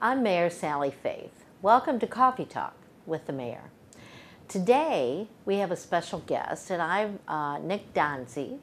I'm Mayor Sally Faith. Welcome to Coffee Talk with the Mayor. Today we have a special guest, and I'm uh, Nick Donzie.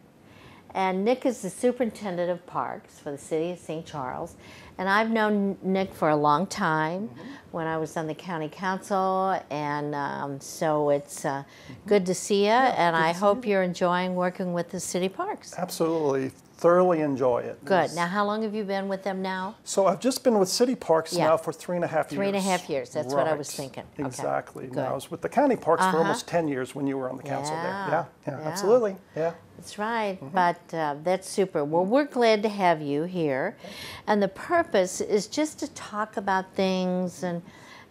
And Nick is the superintendent of parks for the city of St. Charles. And I've known Nick for a long time mm-hmm. when I was on the county council. And um, so it's uh, good to see you. Yeah, and I hope you. you're enjoying working with the city parks. Absolutely thoroughly enjoy it. Good. It's, now, how long have you been with them now? So I've just been with City Parks yeah. now for three and a half years. Three and a half years. That's right. what I was thinking. Exactly. Okay. Now, I was with the county parks uh-huh. for almost 10 years when you were on the council yeah. there. Yeah, yeah, yeah, absolutely. Yeah. That's right. Mm-hmm. But uh, that's super. Well, we're glad to have you here. And the purpose is just to talk about things and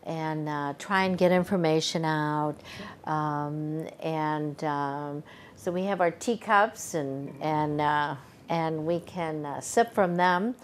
and uh, try and get information out. Um, and um, so we have our teacups and, and uh, and we can uh, sip from them.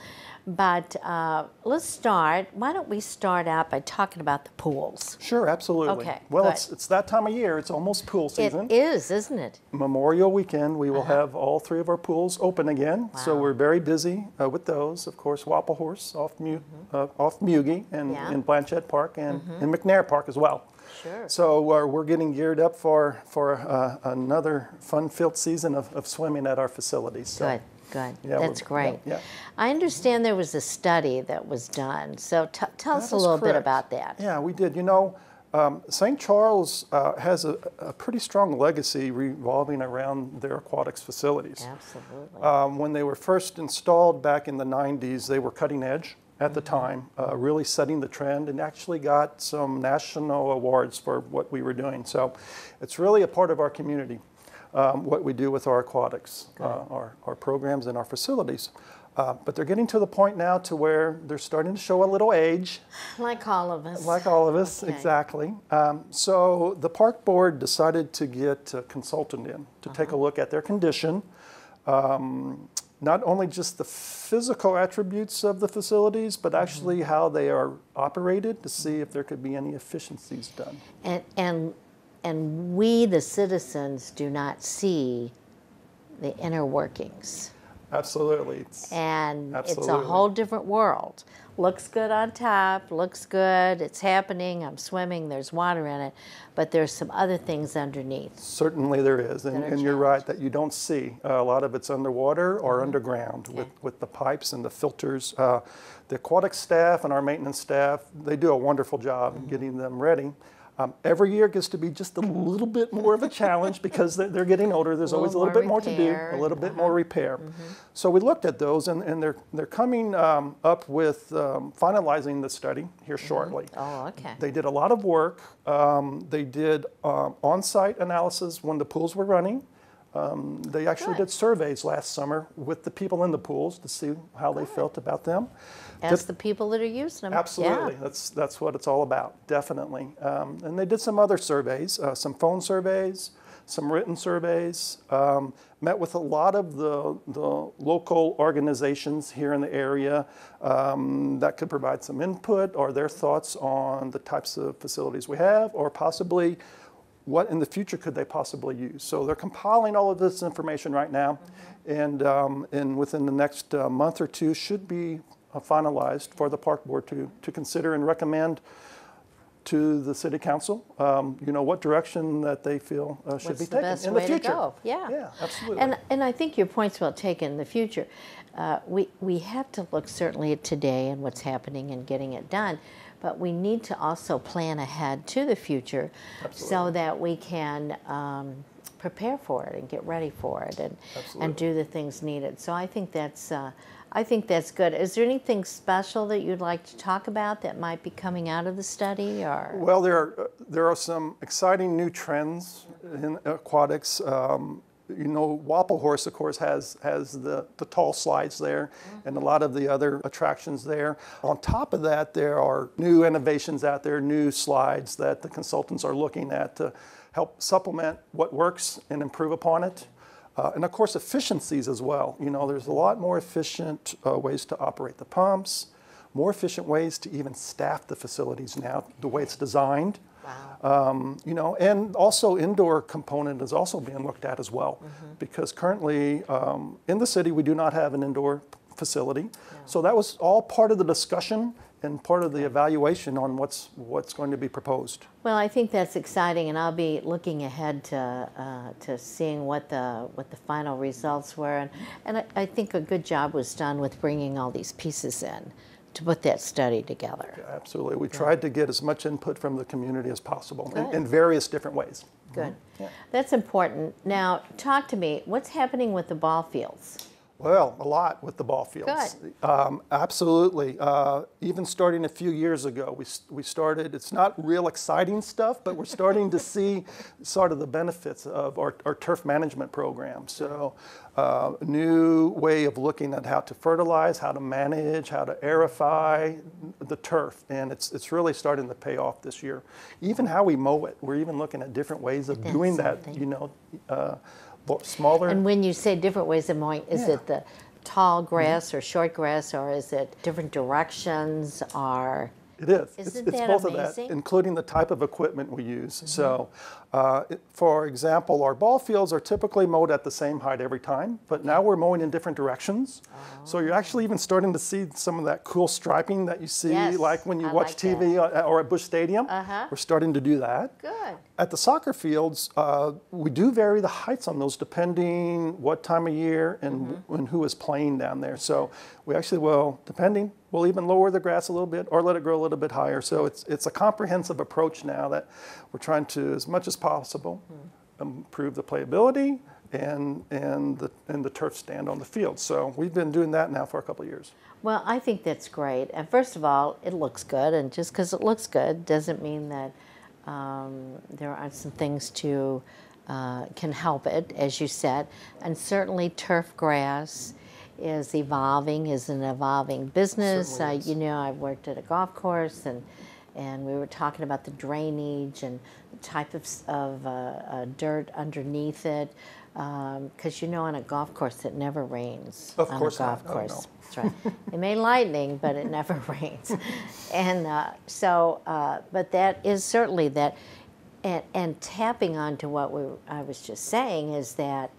But uh, let's start. Why don't we start out by talking about the pools? Sure, absolutely. Okay. Well, it's, it's that time of year. It's almost pool season. It is, isn't it? Memorial weekend, we will uh-huh. have all three of our pools open again. Wow. So we're very busy uh, with those. Of course, Wapelhorst off, Mu- mm-hmm. uh, off Muegge and yeah. in Blanchette Park and mm-hmm. in McNair Park as well. Sure. So uh, we're getting geared up for for uh, another fun-filled season of, of swimming at our facilities. So. Good. Good. Yeah, That's great. Yeah, yeah, I understand there was a study that was done. So t- tell that us a little correct. bit about that. Yeah, we did. You know, um, St. Charles uh, has a, a, pretty strong legacy revolving around their aquatics facilities. Absolutely. Um, when they were first installed back in the 90s, they were cutting edge at the mm-hmm. time, uh, really setting the trend, and actually got some national awards for what we were doing. So it's really a part of our community um, what we do with our aquatics, uh, our, our programs and our facilities. Uh, but they're getting to the point now to where they're starting to show a little age. Like all of us. Like all of us, okay. exactly. Um, so the park board decided to get a consultant in to uh-huh. take a look at their condition, um, not only just the physical attributes of the facilities, but mm-hmm. actually mm-hmm. how they are operated to see if there could be any efficiencies done. And, and and we, the citizens, do not see the inner workings. Absolutely. It's, and absolutely. it's a whole different world. Looks good on top, looks good, it's happening, I'm swimming, there's water in it, but there's some other things underneath. Certainly there is, and, and you're right that you don't see. Uh, a lot of it's underwater or mm-hmm. underground okay. with, with the pipes and the filters. Uh, the aquatic staff and our maintenance staff, they do a wonderful job mm-hmm. in getting them ready. Um, every year gets to be just a little bit more of a challenge because they're, they're, getting older. There's a always a little bit more to do, a little bit more repair. Mm-hmm. So we looked at those, and, and they're they're coming um, up with um, finalizing the study here mm-hmm. shortly. Oh, okay. They did a lot of work. Um, they did um, on-site analysis when the pools were running. Um, they actually Good. did surveys last summer with the people in the pools to see how Good. they felt about them. Ask the people that are using them. Absolutely, yeah. that's that's what it's all about, definitely. Um, and they did some other surveys, uh, some phone surveys, some written surveys. Um, met with a lot of the the local organizations here in the area um, that could provide some input or their thoughts on the types of facilities we have, or possibly what in the future could they possibly use. So they're compiling all of this information right now, mm-hmm. and um, and within the next uh, month or two should be uh, finalized for the park board to, to consider and recommend to the city council, um, you know, what direction that they feel uh, should What's be the taken in the future. Yeah, yeah, absolutely. And and I think your point's well taken. In the future, uh, we we have to look certainly at today and what's happening and getting it done, but we need to also plan ahead to the future, absolutely. so that we can. Um, prepare for it and get ready for it and absolutely. and do the things needed. So I think that's uh, I think that's good. Is there anything special that you'd like to talk about that might be coming out of the study, or? Well, there are there are some exciting new trends in aquatics. Um, you know, Wapelhorst, of course, has has the, the tall slides there, and a lot of the other attractions there. On top of that, there are new innovations out there, new slides that the consultants are looking at to help supplement what works and improve upon it. Uh, and of course, efficiencies as well. You know, there's a lot more efficient uh, ways to operate the pumps, more efficient ways to even staff the facilities now, the way it's designed. Wow. Um, you know, and also indoor component is also being looked at as well, mm-hmm. because currently um, in the city we do not have an indoor facility. Yeah. So that was all part of the discussion and part of the evaluation on what's what's going to be proposed. Well, I think that's exciting, and I'll be looking ahead to uh, to seeing what the what the final results were, and and I, I think a good job was done with bringing all these pieces in to put that study together. Absolutely, we tried to get as much input from the community as possible in, in various different ways. Good. Mm-hmm. Yeah. That's important. Now, talk to me. What's happening with the ball fields? Well, a lot with the ball fields. Um, absolutely. Uh, even starting a few years ago, we, we started, it's not real exciting stuff, but we're starting to see sort of the benefits of our, our turf management program. So, uh, a new way of looking at how to fertilize, how to manage, how to aerify the turf. And it's, it's really starting to pay off this year. Even how we mow it, we're even looking at different ways of That's doing that, you know, uh, smaller. And when you say different ways of mowing, is Yeah. Mm-hmm. it the tall grass or short grass, or is it different directions? Or It is. It's- Isn't it's that both amazing? of that, including the type of equipment we use. So, uh, it- for example, our ball fields are typically mowed at the same height every time, but now we're mowing in different directions. So you're actually even starting to see some of that cool striping that you see, Yes, like when you I watch like TV or- or at Busch Stadium. Uh-huh. We're starting to do that. good. At the soccer fields, uh, we do vary the heights on those depending what time of year and, Mm-hmm. and who is playing down there. So we actually will, depending, we'll even lower the grass a little bit or let it grow a little bit higher. So it's, it's a comprehensive approach now that we're trying to, as much as possible, Hmm. improve the playability and, and, the, and the turf stand on the field. So we've been doing that now for a couple of years. Well, I think that's great. And first of all, it looks good, and just because it looks good doesn't mean that um, there aren't some things to uh, can help it, as you said. And certainly, turf grass is evolving, is an evolving business. Uh, you know, I've worked at a golf course, and and we were talking about the drainage and the type of, of uh, uh, dirt underneath it. Because you know, on a golf course, it never rains. Of on course a not. golf Oh, no. course. That's right. it may lightning, but it never rains. And uh, so, uh, but that is certainly that. And, and tapping onto what we, I was just saying is that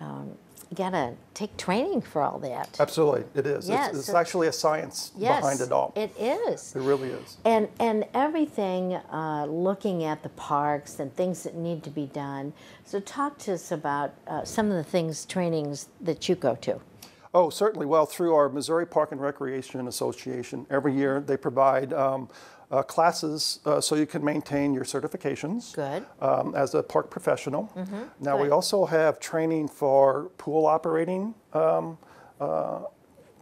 um, you got to take training for all that. Absolutely, it is. Yes, it's, it's so- actually a science yes, behind it all. It is. it really is. And and everything, uh, looking at the parks and things that need to be done. So talk to us about uh, some of the things, trainings that you go to. Oh, certainly. Well, through our Missouri Park and Recreation Association, every year they provide um, uh, classes uh, so you can maintain your certifications Good. um, as a park professional. Now, we also have training for pool operating um, uh,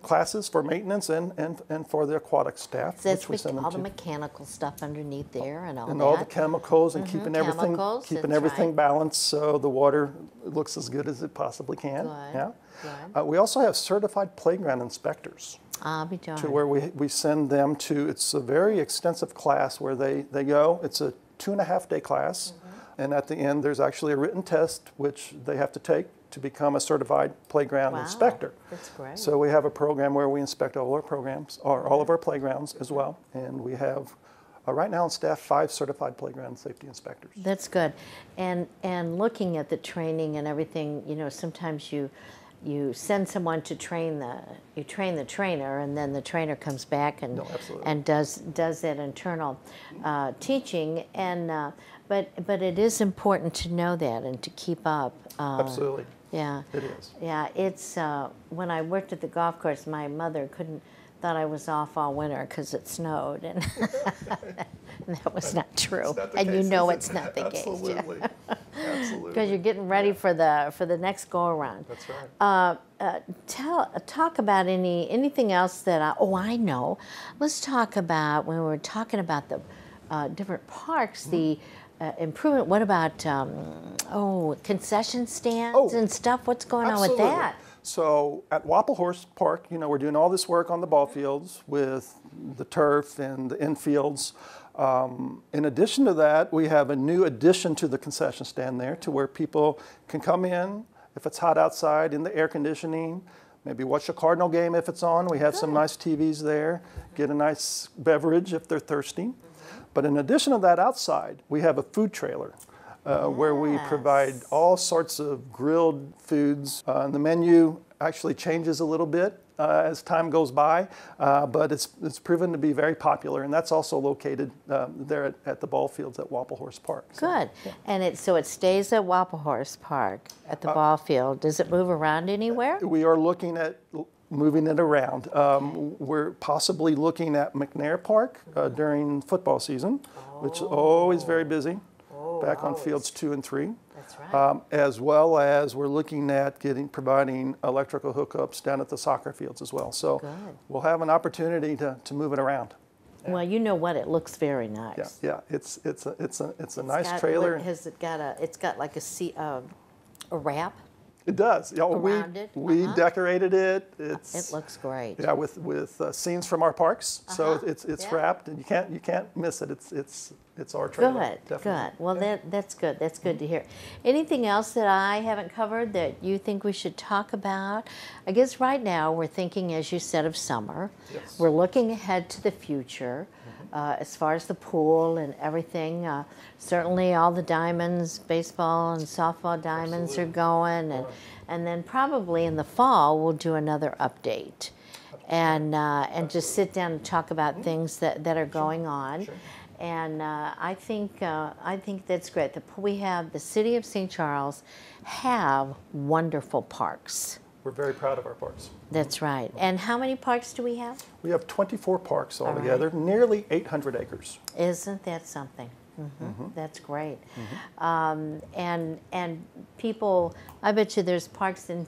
classes for maintenance and, and, and for the aquatic staff, That's which we send all the mechanical stuff underneath there and all and that. all the chemicals and keeping everything chemicals, keeping everything right. balanced so the water looks as good as it possibly can. Good, Yeah. good. Uh, we also have certified playground inspectors I'll be darned. to where we, we send them to it's a very extensive class where they, they go it's a two and a half day class Mm-hmm. and at the end there's actually a written test which they have to take to become a certified playground Wow, inspector that's great. so we have a program where we inspect all our programs or all of our playgrounds as well and we have uh, right now on staff five certified playground safety inspectors That's good. And and looking at the training and everything, you know, sometimes you you send someone to train the you train the trainer and then the trainer comes back and No, and does does that internal uh, teaching and uh, but but it is important to know that and to keep up. Uh, absolutely Yeah. it is Yeah, it's uh, when I worked at the golf course, my mother couldn't thought I was off all winter because it snowed, and, and that was not true. and you know it's not the case absolutely absolutely because you're getting ready for the for the next go around. that's right Uh, uh, tell talk about any anything else that I, oh I know. Let's talk about when we were talking about the uh, different parks, the uh, improvement. What about um, oh concession stands Oh, and stuff? What's going on with that? So at Wapelhorst Park, you know, we're doing all this work on the ball fields with the turf and the infields. Um, in addition to that, we have a new addition to the concession stand there to where people can come in if it's hot outside in the air conditioning, maybe watch a Cardinal game if it's on. We have some nice TVs there, get a nice beverage if they're thirsty. But in addition to that, outside, we have a food trailer uh, where we provide all sorts of grilled foods. Uh, and the menu actually changes a little bit uh, as time goes by, uh, but it's, it's proven to be very popular, and that's also located um, there at, at the ball fields at Wapelhorst Park. So Good. And it so it stays at Wapelhorst Park at Uh, the ball field. Does it move around anywhere? We are looking at moving it around. Um, we're possibly looking at McNair Park uh, during football season, which is always very busy, back on fields two and three. That's right. Um, as well as we're looking at getting providing electrical hookups down at the soccer fields as well. So Good. we'll have an opportunity to, to move it around. Well, you know what? It looks very nice. Yeah, yeah, it's it's a it's a it's a It's nice got- trailer. Has it got a? It's got like a sea, uh, a wrap. It does. Yeah, we it? we Uh-huh. decorated it. It's It looks great. Yeah, with with uh, scenes from our parks. So Uh-huh, it's it's yeah. wrapped, and you can't you can't miss it. It's it's it's our trailer. Good, definitely. good. Well, that that's good. That's good to hear. Anything else that I haven't covered that you think we should talk about? I guess right now we're thinking, as you said, of summer. Yes. We're looking ahead to the future. Uh, as far as the pool and everything, uh, certainly all the diamonds, baseball and softball diamonds are going, and and then probably in the fall we'll do another update, and uh, and just sit down and talk about things that, that are going on. Sure. And uh, I think uh, I think that's great. The, we have the city of St. Charles have wonderful parks. We're very proud of our parks. That's right. And how many parks do we have? We have 24 parks right. altogether, nearly 800 acres. Isn't that something? hmm Mm-hmm. That's great. Um, and and people, I bet you there's parks in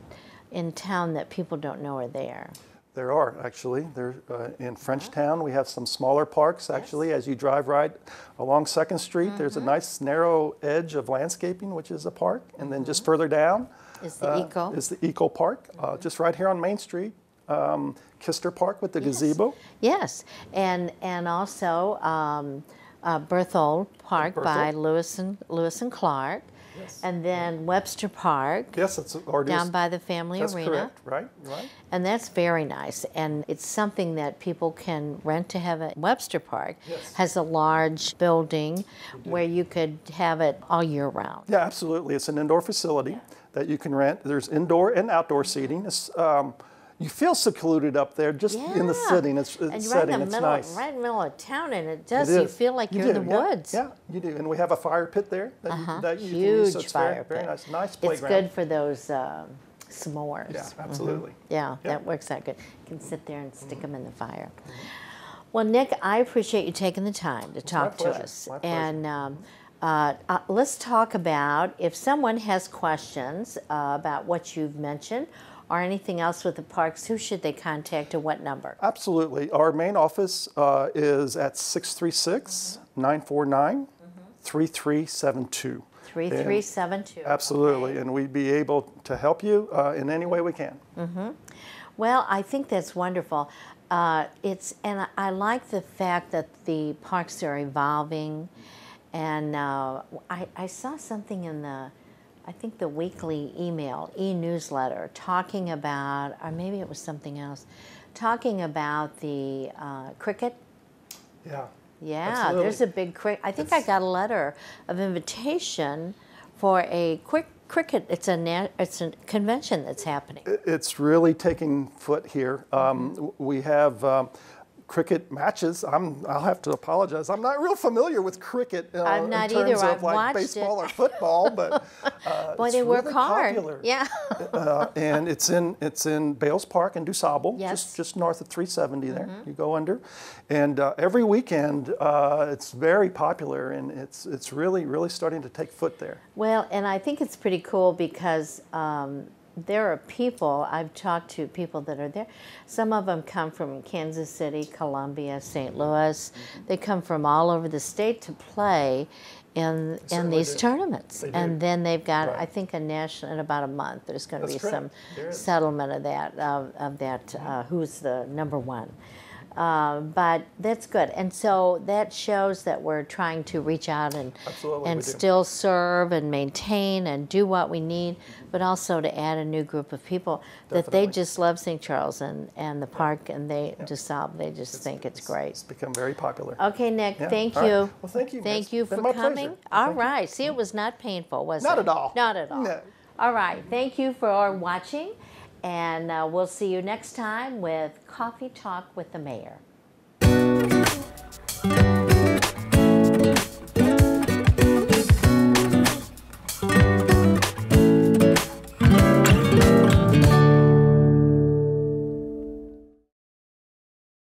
in town that people don't know are there. There are actually. There uh, in Frenchtown, we have some smaller parks. Actually, as you drive right along Second Street, there's Mm-hmm. a nice narrow edge of landscaping, which is a park, and then just further down Is the uh, Eco? is the Eco Park, uh, just right here on Main Street. Um, Kister Park with the gazebo. Yes, and and also um, uh, Berthold Park by Lewis and Lewis and Clark, Yes. and then Webster Park Yes, it's already down by the family That's arena. correct. Right, right. And that's very nice. And it's something that people can rent to have at Webster Park. Yes. Has a large building where you could have it all year round. Yeah, absolutely. It's an indoor facility that you can rent. There's indoor and outdoor seating. It's, um, you feel secluded up there just in the sitting. It's, it's And you're right in setting. the It's middle, nice. right in the middle of town, and it It does. You feel like you're in the yeah, woods. Yeah, you do. And we have a fire pit there that, Uh-huh. you, that you Huge can use. So it's fire very, very pit. nice. Nice It's good for those um, s'mores. Yeah, absolutely. Yeah, Yeah. that works out good. You can sit there and stick them in the fire. Well, Nick, I appreciate you taking the time to talk to us. My pleasure. And um, uh, uh, let's talk about if someone has questions uh, about what you've mentioned or anything else with the parks, who should they contact or what number? Absolutely. Our main office uh, is at 636 949 3372. 3372. Absolutely. And we'd be able to help you uh, in any way we can. Well, I think that's wonderful. Uh, it's and I, I like the fact that the parks are evolving, and uh, I, I saw something in the, I think the weekly email e-newsletter talking about, or maybe it was something else, talking about the uh, cricket. Yeah. Yeah, Absolutely. there's a big cricket. I think I got a letter of invitation for a quick cricket. It's a na- it's a convention that's happening. It's really taking foot here. Um, Mm-hmm. We have um, cricket matches. I'm, I'll have to apologize. I'm not real familiar with cricket uh, I'm not in terms either. of I've like baseball it. or football, but uh, Boy, it's they work really hard. Popular. Yeah. uh, and it's in it's in Bales Park in DuSable, Yes. Just just north of 370 there. You go under, and uh, every weekend uh, it's very popular, and it's it's really really starting to take foot there. Well, and I think it's pretty cool because um, there are people, I've talked to people that are there. Some of them come from Kansas City, Columbia, St. Louis. They come from all over the state to play in, in these do. tournaments. And then they've got, Right. I think, a national, in about a month, there's going to be correct. some settlement of that, of, of that, uh, who's the number one. Uh, but that's good. And so that shows that we're trying to reach out and, Absolutely, and still serve and maintain and do what we need, but also to add a new group of people that they just love St. Charles and, and the park and they just solve, they just think it's great. It's become very popular. Okay, Nick, Yeah, thank all right. you. Well, thank you. Thank It's you for coming. All thank you. See, it was not painful, was it? Not at all. Not at all. No. All right. Thank you for watching. And uh, we'll see you next time with Coffee Talk with the Mayor.